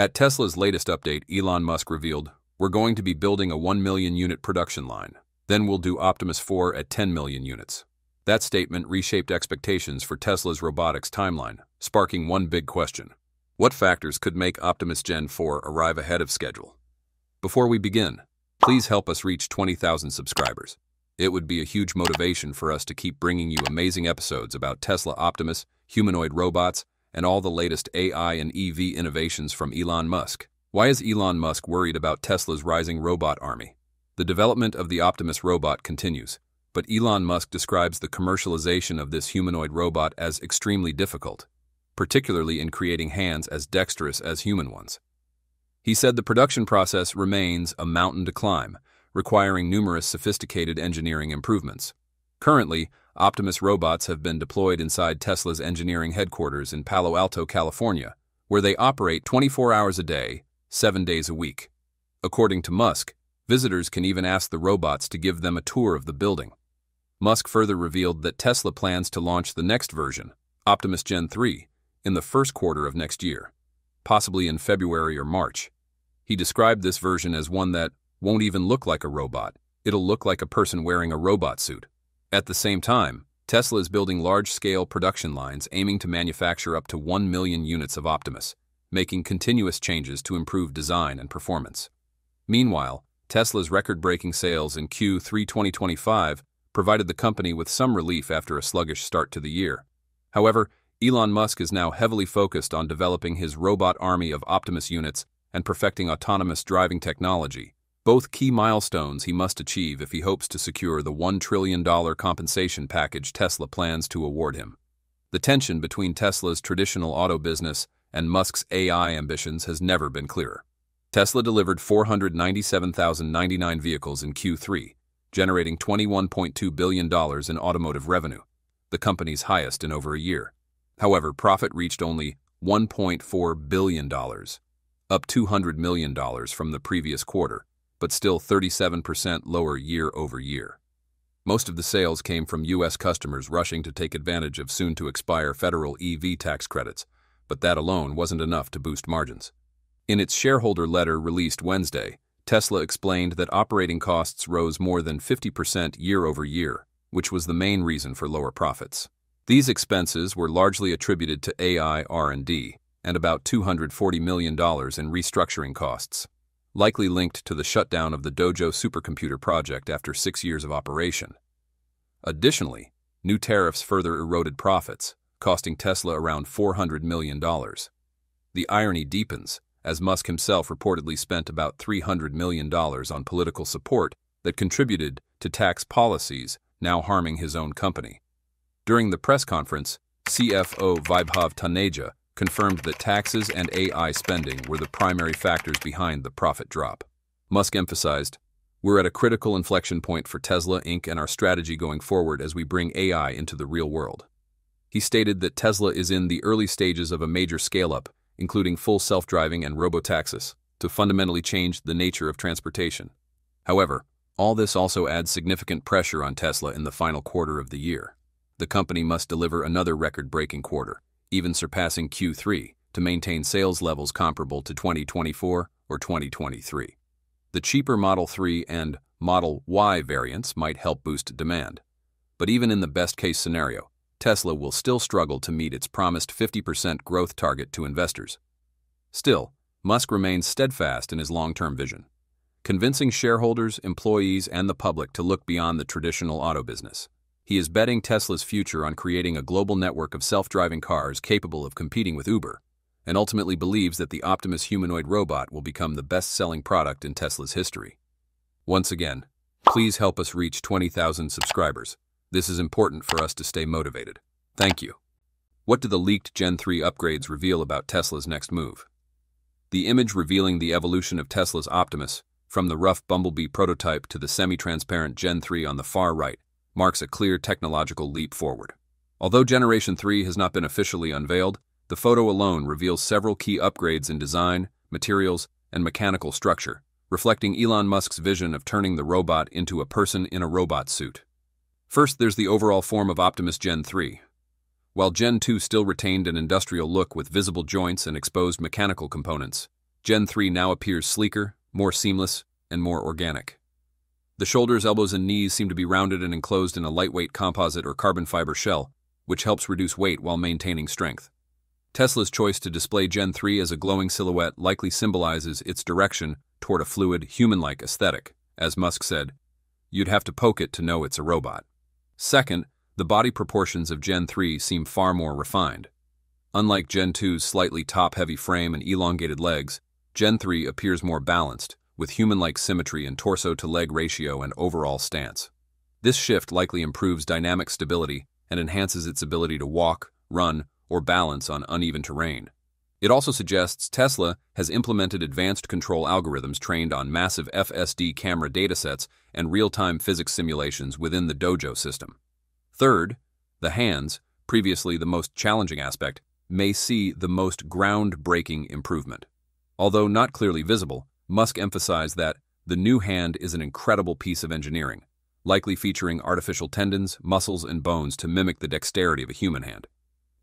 At Tesla's latest update, Elon Musk revealed, We're going to be building a 1 million unit production line. Then we'll do Optimus 4 at 10 million units. That statement reshaped expectations for Tesla's robotics timeline, sparking one big question. What factors could make Optimus Gen 4 arrive ahead of schedule? Before we begin, please help us reach 20,000 subscribers. It would be a huge motivation for us to keep bringing you amazing episodes about Tesla Optimus, humanoid robots, and all the latest AI and EV innovations from Elon Musk. Why is Elon Musk worried about Tesla's rising robot army? The development of the Optimus robot continues, but Elon Musk describes the commercialization of this humanoid robot as extremely difficult, particularly in creating hands as dexterous as human ones. He said the production process remains a mountain to climb, requiring numerous sophisticated engineering improvements. Currently, Optimus robots have been deployed inside Tesla's engineering headquarters in Palo Alto, California, where they operate 24 hours a day, 7 days a week. According to Musk, visitors can even ask the robots to give them a tour of the building. Musk further revealed that Tesla plans to launch the next version, Optimus Gen 3, in the first quarter of next year, possibly in February or March. He described this version as one that won't even look like a robot. It'll look like a person wearing a robot suit. At the same time, Tesla is building large-scale production lines aiming to manufacture up to 1 million units of Optimus, making continuous changes to improve design and performance. Meanwhile, Tesla's record-breaking sales in Q3 2025 provided the company with some relief after a sluggish start to the year. However, Elon Musk is now heavily focused on developing his robot army of Optimus units and perfecting autonomous driving technology, both key milestones he must achieve if he hopes to secure the $1 trillion compensation package Tesla plans to award him. The tension between Tesla's traditional auto business and Musk's AI ambitions has never been clearer. Tesla delivered 497,099 vehicles in Q3, generating $21.2 billion in automotive revenue, the company's highest in over a year. However, profit reached only $1.4 billion, up $200 million from the previous quarter, but still 37% lower year over year. Most of the sales came from U.S. customers rushing to take advantage of soon-to-expire federal EV tax credits, but that alone wasn't enough to boost margins. In its shareholder letter released Wednesday, Tesla explained that operating costs rose more than 50% year over year, which was the main reason for lower profits. These expenses were largely attributed to AI R&D and about $240 million in restructuring costs, likely linked to the shutdown of the Dojo supercomputer project after six years of operation. Additionally, new tariffs further eroded profits, costing Tesla around $400 million. The irony deepens as Musk himself reportedly spent about $300 million on political support that contributed to tax policies now harming his own company. During the press conference, CFO Vaibhav Taneja confirmed that taxes and AI spending were the primary factors behind the profit drop. Musk emphasized, We're at a critical inflection point for Tesla Inc. and our strategy going forward as we bring AI into the real world. He stated that Tesla is in the early stages of a major scale-up including full self-driving and robotaxis, to fundamentally change the nature of transportation. However, all this also adds significant pressure on Tesla in the final quarter of the year. The company must deliver another record-breaking quarter, even surpassing Q3, to maintain sales levels comparable to 2024 or 2023. The cheaper Model 3 and Model Y variants might help boost demand. But even in the best-case scenario, Tesla will still struggle to meet its promised 50% growth target to investors. Still, Musk remains steadfast in his long-term vision, convincing shareholders, employees, and the public to look beyond the traditional auto business. He is betting Tesla's future on creating a global network of self-driving cars capable of competing with Uber, and ultimately believes that the Optimus humanoid robot will become the best-selling product in Tesla's history. Once again, please help us reach 20,000 subscribers. This is important for us to stay motivated. Thank you. What do the leaked Gen 3 upgrades reveal about Tesla's next move? The image revealing the evolution of Tesla's Optimus, from the rough Bumblebee prototype to the semi-transparent Gen 3 on the far right, marks a clear technological leap forward. Although Generation 3 has not been officially unveiled, the photo alone reveals several key upgrades in design, materials, and mechanical structure, reflecting Elon Musk's vision of turning the robot into a person in a robot suit. First, there's the overall form of Optimus Gen 3. While Gen 2 still retained an industrial look with visible joints and exposed mechanical components, Gen 3 now appears sleeker, more seamless, and more organic. The shoulders, elbows, and knees seem to be rounded and enclosed in a lightweight composite or carbon fiber shell, which helps reduce weight while maintaining strength. Tesla's choice to display Gen 3 as a glowing silhouette likely symbolizes its direction toward a fluid, human-like aesthetic. As Musk said, you'd have to poke it to know it's a robot. Second, the body proportions of Gen 3 seem far more refined. Unlike Gen 2's slightly top-heavy frame and elongated legs, Gen 3 appears more balanced, with human-like symmetry in torso-to-leg ratio and overall stance. This shift likely improves dynamic stability and enhances its ability to walk, run, or balance on uneven terrain. It also suggests Tesla has implemented advanced control algorithms trained on massive FSD camera datasets and real-time physics simulations within the Dojo system. Third, the hands, previously the most challenging aspect, may see the most groundbreaking improvement. Although not clearly visible, Musk emphasized that the new hand is an incredible piece of engineering, likely featuring artificial tendons, muscles, and bones to mimic the dexterity of a human hand.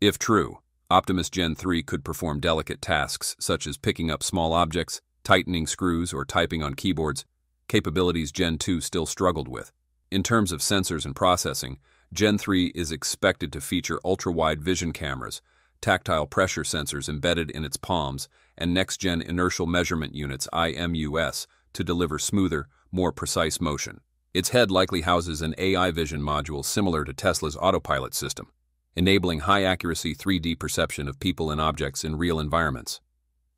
If true, Optimus Gen 3 could perform delicate tasks such as picking up small objects, tightening screws, or typing on keyboards, capabilities Gen 2 still struggled with. In terms of sensors and processing, Gen 3 is expected to feature ultra-wide vision cameras, tactile pressure sensors embedded in its palms, and next-gen inertial measurement units IMUs to deliver smoother, more precise motion. Its head likely houses an AI vision module similar to Tesla's autopilot system, enabling high-accuracy 3D perception of people and objects in real environments.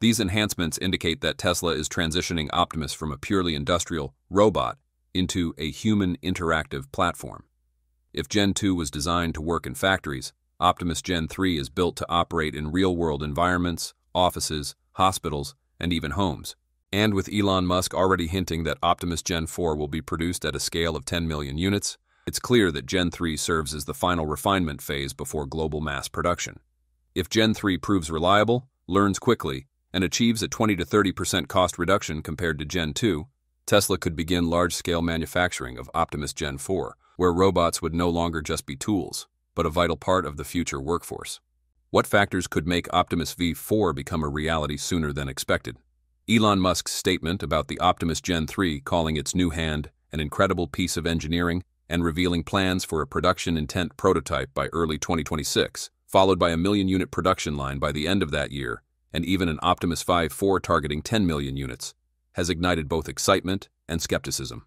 These enhancements indicate that Tesla is transitioning Optimus from a purely industrial robot into a human interactive platform. If Gen 2 was designed to work in factories, Optimus Gen 3 is built to operate in real-world environments, offices, hospitals, and even homes. And with Elon Musk already hinting that Optimus Gen 4 will be produced at a scale of 10 million units, it's clear that Gen 3 serves as the final refinement phase before global mass production. If Gen 3 proves reliable, learns quickly, and achieves a 20 to 30% cost reduction compared to Gen 2, Tesla could begin large-scale manufacturing of Optimus Gen 4, where robots would no longer just be tools, but a vital part of the future workforce. What factors could make Optimus V4 become a reality sooner than expected? Elon Musk's statement about the Optimus Gen 3 calling its new hand an incredible piece of engineering and revealing plans for a production intent prototype by early 2026, followed by a million unit production line by the end of that year, and even an Optimus 5-4 targeting 10 million units, has ignited both excitement and skepticism.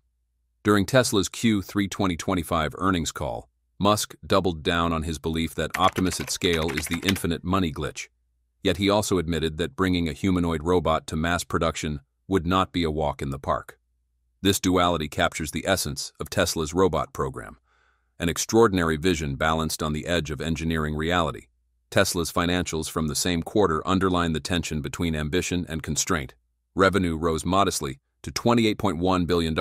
During Tesla's Q3 2025 earnings call, Musk doubled down on his belief that Optimus at scale is the infinite money glitch. Yet he also admitted that bringing a humanoid robot to mass production would not be a walk in the park. This duality captures the essence of Tesla's robot program, an extraordinary vision balanced on the edge of engineering reality. Tesla's financials from the same quarter underline the tension between ambition and constraint. Revenue rose modestly to $28.1 billion,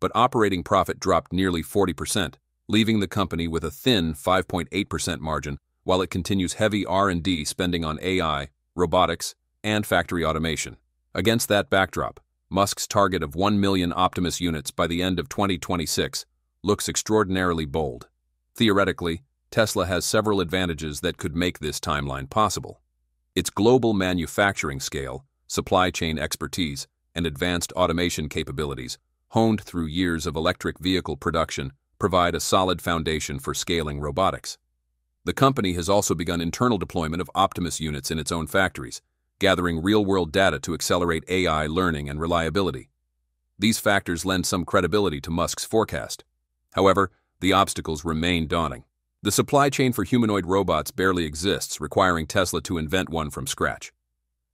but operating profit dropped nearly 40%, leaving the company with a thin 5.8% margin while it continues heavy R&D spending on AI, robotics, and factory automation. Against that backdrop, Musk's target of 1 million Optimus units by the end of 2026 looks extraordinarily bold. Theoretically, Tesla has several advantages that could make this timeline possible. Its global manufacturing scale, supply chain expertise, and advanced automation capabilities, honed through years of electric vehicle production, provide a solid foundation for scaling robotics. The company has also begun internal deployment of Optimus units in its own factories, gathering real-world data to accelerate AI learning and reliability. These factors lend some credibility to Musk's forecast. However, the obstacles remain daunting. The supply chain for humanoid robots barely exists, requiring Tesla to invent one from scratch.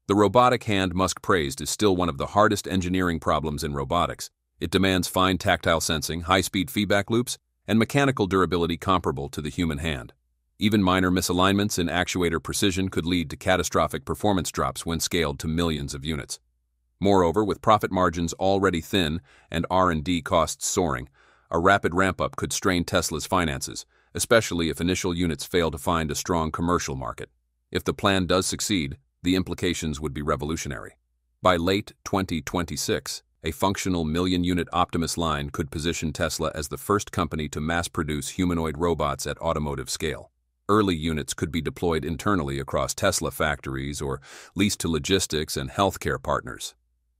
The robotic hand Musk praised is still one of the hardest engineering problems in robotics, it demands fine tactile sensing, high-speed feedback loops, and mechanical durability comparable to the human hand. Even minor misalignments in actuator precision could lead to catastrophic performance drops when scaled to millions of units. Moreover, with profit margins already thin and R&D costs soaring, a rapid ramp-up could strain Tesla's finances, especially if initial units fail to find a strong commercial market. If the plan does succeed, the implications would be revolutionary. By late 2026, a functional million-unit Optimus line could position Tesla as the first company to mass-produce humanoid robots at automotive scale. early units could be deployed internally across Tesla factories or leased to logistics and healthcare partners.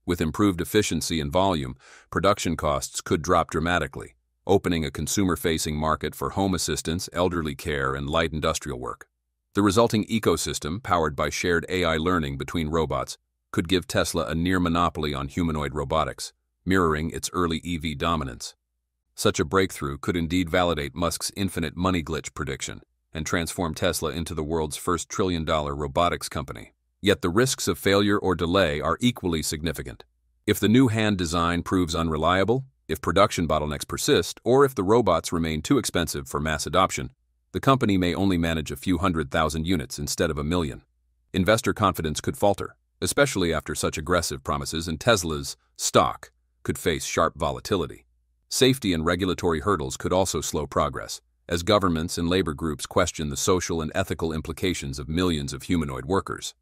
With improved efficiency and volume, production costs could drop dramatically, opening a consumer-facing market for home assistance, elderly care, and light industrial work. The resulting ecosystem, powered by shared AI learning between robots, could give Tesla a near monopoly on humanoid robotics, mirroring its early EV dominance. Such a breakthrough could indeed validate Musk's infinite money glitch prediction and transform Tesla into the world's first trillion-dollar robotics company. Yet the risks of failure or delay are equally significant. If the new hand design proves unreliable, if production bottlenecks persist, or if the robots remain too expensive for mass adoption, the company may only manage a few hundred thousand units instead of a million. Investor confidence could falter, especially after such aggressive promises, and Tesla's stock could face sharp volatility. Safety and regulatory hurdles could also slow progress, as governments and labor groups question the social and ethical implications of millions of humanoid workers.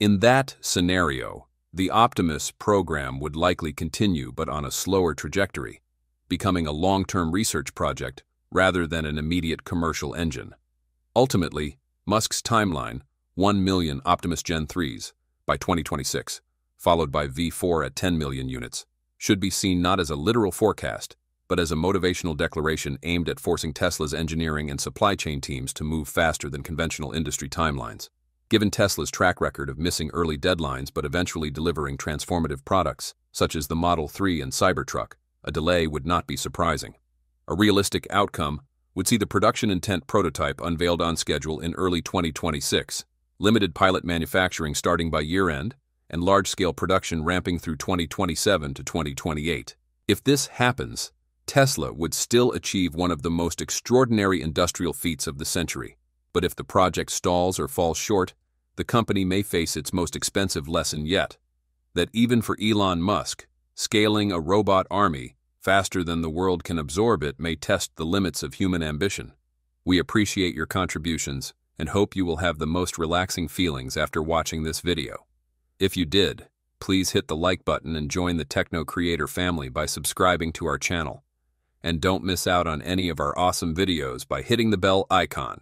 In that scenario, the Optimus program would likely continue but on a slower trajectory, becoming a long-term research project rather than an immediate commercial engine. Ultimately, Musk's timeline, 1 million Optimus Gen 3s by 2026, followed by V4 at 10 million units, should be seen not as a literal forecast, but as a motivational declaration aimed at forcing Tesla's engineering and supply chain teams to move faster than conventional industry timelines. Given Tesla's track record of missing early deadlines but eventually delivering transformative products, such as the Model 3 and Cybertruck, a delay would not be surprising. A realistic outcome would see the production intent prototype unveiled on schedule in early 2026, limited pilot manufacturing starting by year-end, and large-scale production ramping through 2027 to 2028. If this happens, Tesla would still achieve one of the most extraordinary industrial feats of the century. But if the project stalls or falls short, the company may face its most expensive lesson yet, that even for Elon Musk, scaling a robot army faster than the world can absorb it may test the limits of human ambition. We appreciate your contributions and hope you will have the most relaxing feelings after watching this video. If you did, please hit the like button and join the Techno Creator family by subscribing to our channel. And don't miss out on any of our awesome videos by hitting the bell icon.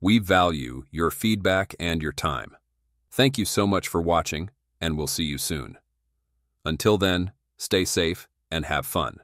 We value your feedback and your time. Thank you so much for watching, and we'll see you soon. Until then, stay safe and have fun.